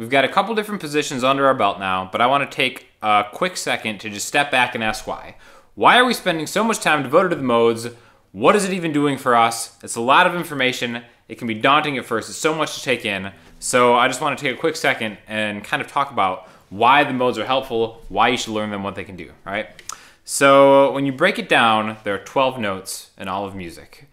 we've got a couple different positions under our belt now, but I want to take a quick second to just step back and ask why. Why are we spending so much time devoted to the modes? What is it even doing for us? It's a lot of information. It can be daunting at first. It's so much to take in. So I just want to take a quick second and kind of talk about why the modes are helpful, why you should learn them, what they can do, right? So when you break it down, there are 12 notes in all of music.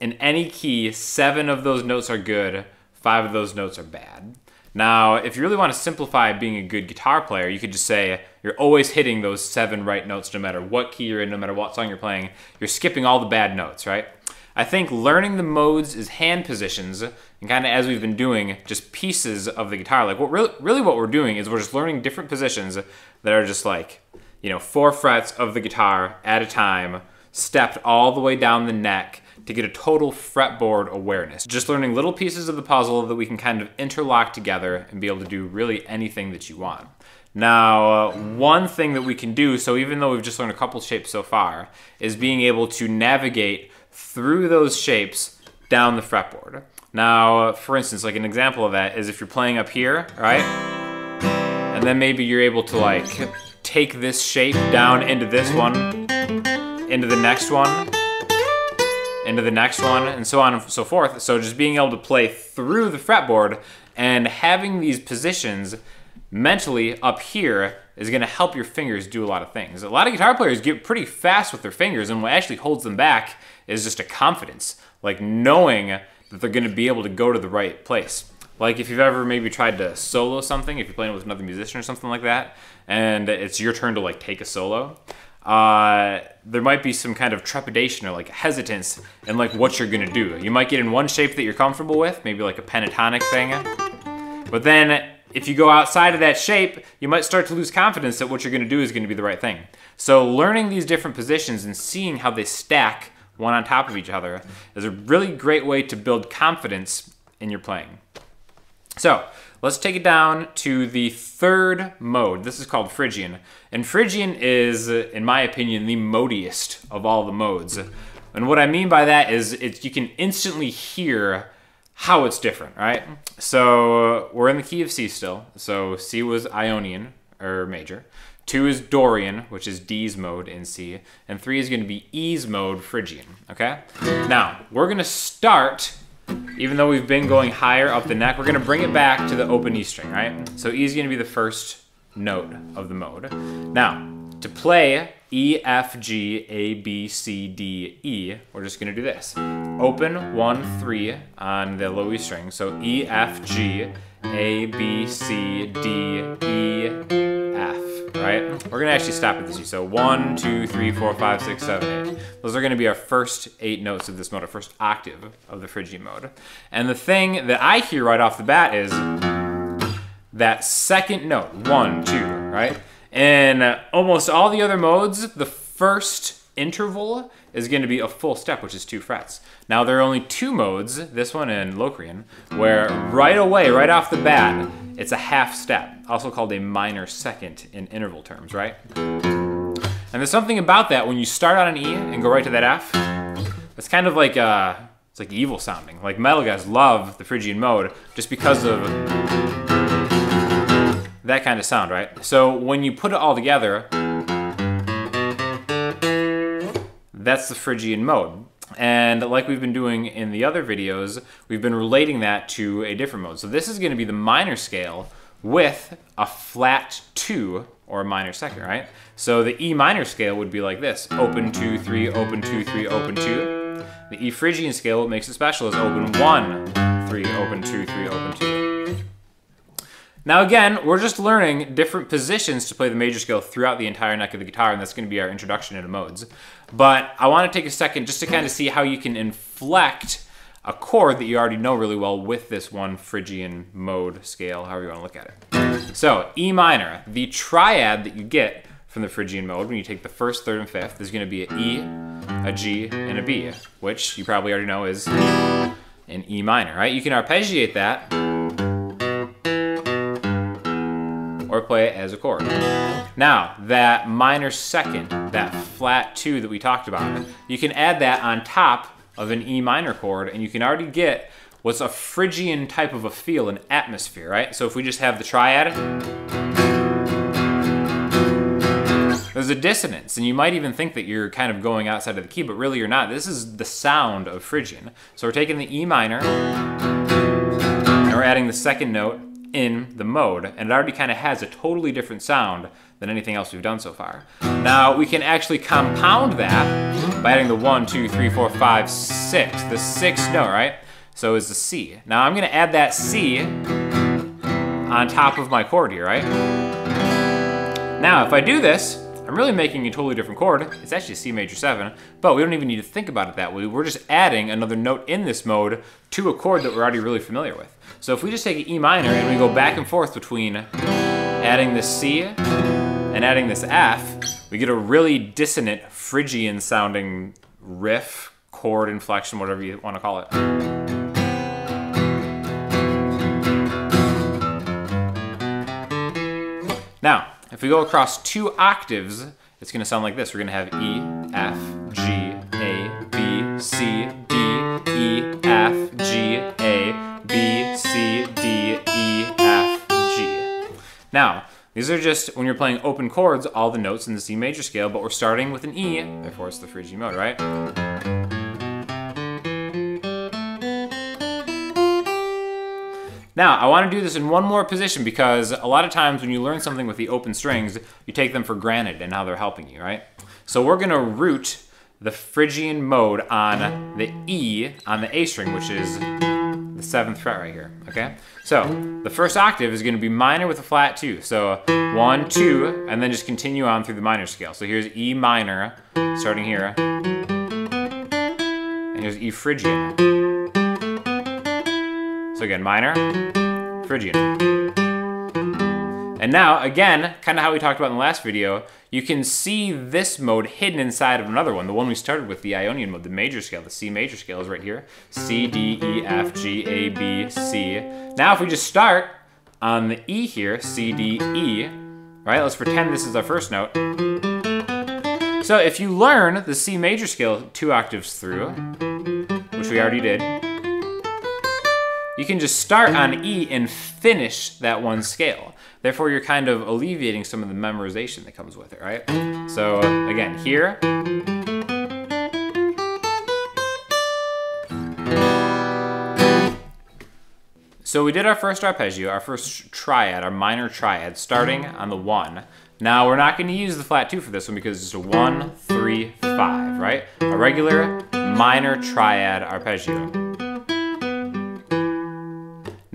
In any key, seven of those notes are good, five of those notes are bad. Now, if you really want to simplify being a good guitar player, you could just say you're always hitting those seven right notes no matter what key you're in, no matter what song you're playing. You're skipping all the bad notes, right? I think learning the modes is hand positions, and kind of as we've been doing, just pieces of the guitar. Like what really, really what we're doing is we're just learning different positions that are just like, you know, four frets of the guitar at a time, stepped all the way down the neck, to get a total fretboard awareness. Just learning little pieces of the puzzle that we can kind of interlock together and be able to do really anything that you want. Now, uh, one thing that we can do, so even though we've just learned a couple shapes so far, is being able to navigate through those shapes down the fretboard. Now, uh, for instance, like an example of that is if you're playing up here, right? And then maybe you're able to like take this shape down into this one, into the next one, into the next one, and so on and so forth. So just being able to play through the fretboard and having these positions mentally up here is going to help your fingers do a lot of things. A lot of guitar players get pretty fast with their fingers, and what actually holds them back is just a confidence, like knowing that they're going to be able to go to the right place. Like if you've ever maybe tried to solo something, if you're playing with another musician or something like that, and it's your turn to like take a solo, uh, there might be some kind of trepidation or like hesitance in like what you're gonna do. You might get in one shape that you're comfortable with, maybe like a pentatonic thing. But then if you go outside of that shape, you might start to lose confidence that what you're gonna do is gonna be the right thing. So learning these different positions and seeing how they stack one on top of each other is a really great way to build confidence in your playing. So let's take it down to the third mode. This is called Phrygian. And Phrygian is, in my opinion, the modiest of all the modes. And what I mean by that is you can instantly hear how it's different, right? So we're in the key of C still. So C was Ionian, or major. Two is Dorian, which is D's mode in C. And three is going to be E's mode, Phrygian, okay? Now, we're going to start even though we've been going higher up the neck, we're gonna bring it back to the open E string, right? So E is gonna be the first note of the mode. Now, to play E, F, G, A, B, C, D, E, we're just gonna do this. Open one, three on the low E string. So E, F, G, A, B, C, D, E, F right? We're gonna actually stop at this. So one, two, three, four, five, six, seven, eight. Those are gonna be our first eight notes of this mode, our first octave of the Phrygian mode. And the thing that I hear right off the bat is that second note, one, two, right? In almost all the other modes, the first interval is going to be a full step, which is two frets. Now, there are only two modes, this one and Locrian, where right away, right off the bat, it's a half step, also called a minor second in interval terms, right? And there's something about that when you start on an E and go right to that F, it's kind of like uh, it's like evil sounding. Like metal guys love the Phrygian mode just because of that kind of sound, right? So when you put it all together, that's the Phrygian mode. And like we've been doing in the other videos, we've been relating that to a different mode. So this is going to be the minor scale with a flat 2 or a minor second, right? So the E minor scale would be like this. Open 2, 3, open 2, 3, open 2. The E Phrygian scale, what makes it special is open 1, 3, open 2, 3, open 2. Now again, we're just learning different positions to play the major scale throughout the entire neck of the guitar, and that's going to be our introduction into modes. But I want to take a second just to kind of see how you can inflect a chord that you already know really well with this one Phrygian mode scale, however you want to look at it. So E minor, the triad that you get from the Phrygian mode when you take the first, third, and fifth is going to be an E, a G, and a B, which you probably already know is an E minor, right? You can arpeggiate that or play it as a chord. Now, that minor second, that flat two that we talked about, you can add that on top of an E minor chord and you can already get what's a Phrygian type of a feel, an atmosphere, right? So if we just have the triad, there's a dissonance, and you might even think that you're kind of going outside of the key, but really you're not. This is the sound of Phrygian. So we're taking the E minor, and we're adding the second note in the mode, and it already kind of has a totally different sound than anything else we've done so far. Now, we can actually compound that by adding the one, two, three, four, five, six. The sixth note, right? So is the C. Now I'm gonna add that C on top of my chord here, right? Now, if I do this, I'm really making a totally different chord. It's actually C major 7, but we don't even need to think about it that way. We're just adding another note in this mode to a chord that we're already really familiar with. So if we just take an E minor and we go back and forth between adding this C and adding this F, we get a really dissonant, Phrygian sounding riff, chord, inflection, whatever you want to call it. Now, if we go across two octaves, it's going to sound like this. We're going to have E, F, G, A, B, C, D, E, F, G, A, B, C, D, E, F, G. Now, these are just, when you're playing open chords, all the notes in the C major scale, but we're starting with an E, therefore it's the Phrygian mode, right? Now, I want to do this in one more position because a lot of times when you learn something with the open strings, you take them for granted and how they're helping you, right? So we're going to root the Phrygian mode on the E on the A string, which is the seventh fret right here, okay? So the first octave is gonna be minor with a flat two. So one, two, and then just continue on through the minor scale. So here's E minor, starting here. And here's E Phrygian. So again, minor, Phrygian. And now, again, kind of how we talked about in the last video, you can see this mode hidden inside of another one, the one we started with, the Ionian mode, the major scale, the C major scale is right here. C, D, E, F, G, A, B, C. Now if we just start on the E here, C, D, E, right? Let's pretend this is our first note. So if you learn the C major scale two octaves through, which we already did, you can just start on mm. E and finish that one scale. Therefore, you're kind of alleviating some of the memorization that comes with it, right? So again, here. So we did our first arpeggio, our first triad, our minor triad, starting on the one. Now we're not going to use the flat two for this one because it's a one, three, five, right? A regular minor triad arpeggio.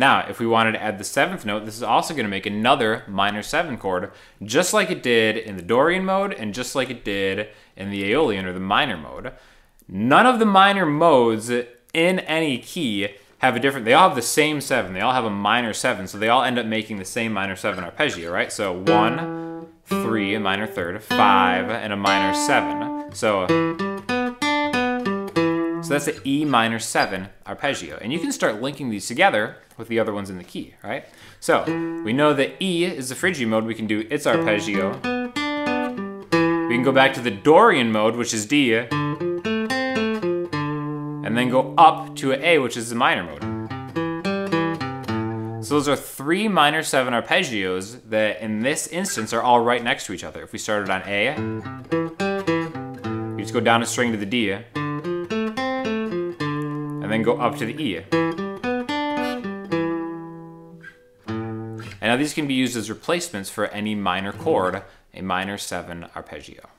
Now, if we wanted to add the seventh note, this is also going to make another minor seven chord, just like it did in the Dorian mode and just like it did in the Aeolian or the minor mode. None of the minor modes in any key have a different, they all have the same seven. They all have a minor seven, so they all end up making the same minor seven arpeggio, right? So one, three, a minor third, five, and a minor seven. So so that's the E minor 7 arpeggio. And you can start linking these together with the other ones in the key, right? So we know that E is the Phrygian mode. We can do its arpeggio. We can go back to the Dorian mode, which is D, and then go up to an A, which is the minor mode. So those are three minor 7 arpeggios that in this instance are all right next to each other. If we started on A, we just go down a string to the D, and then go up to the E. And now these can be used as replacements for any minor chord, a minor 7 arpeggio.